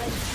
Red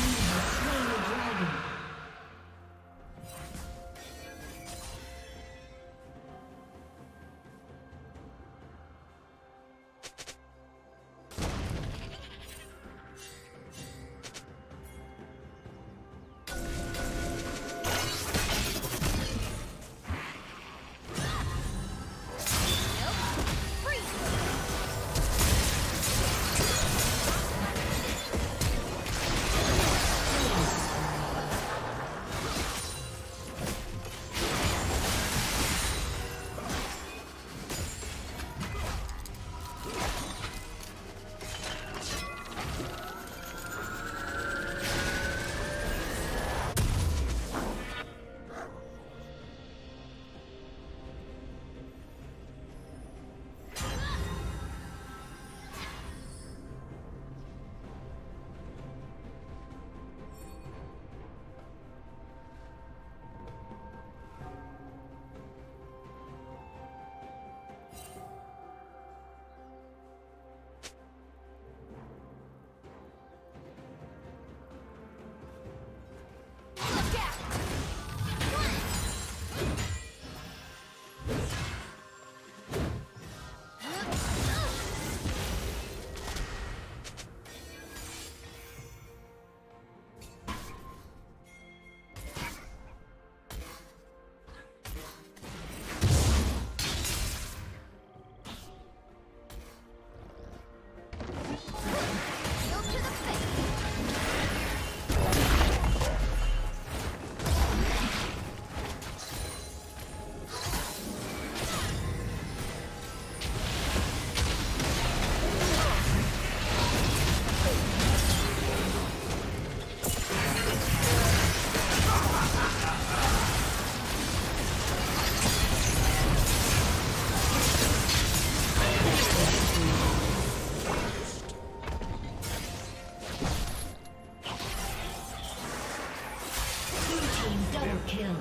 kill.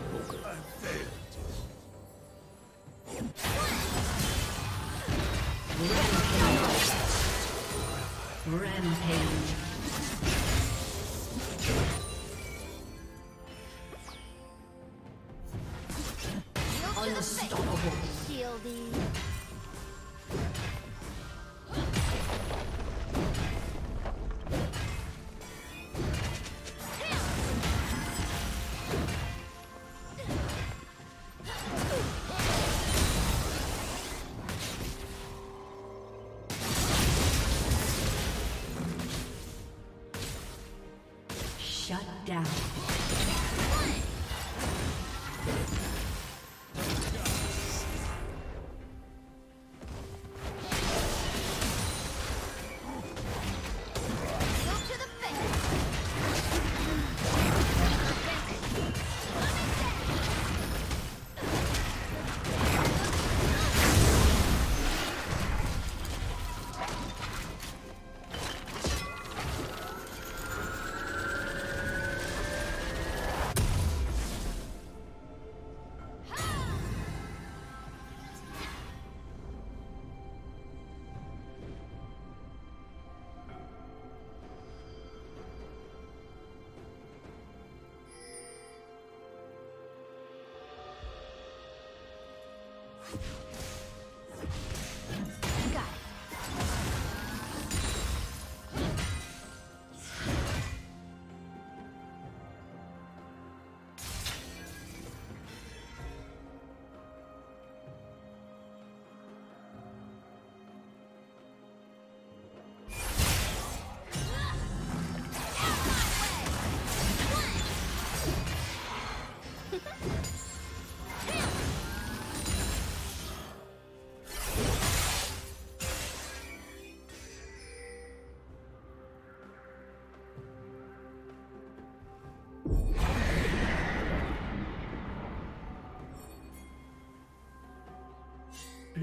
Rampage. Rampage. Down.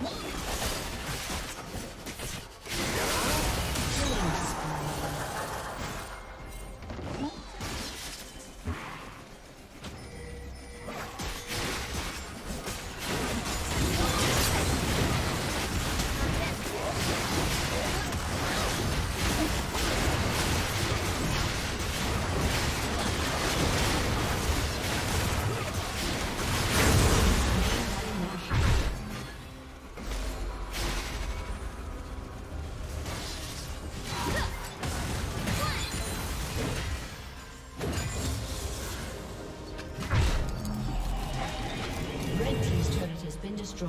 One.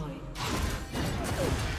Destroyed.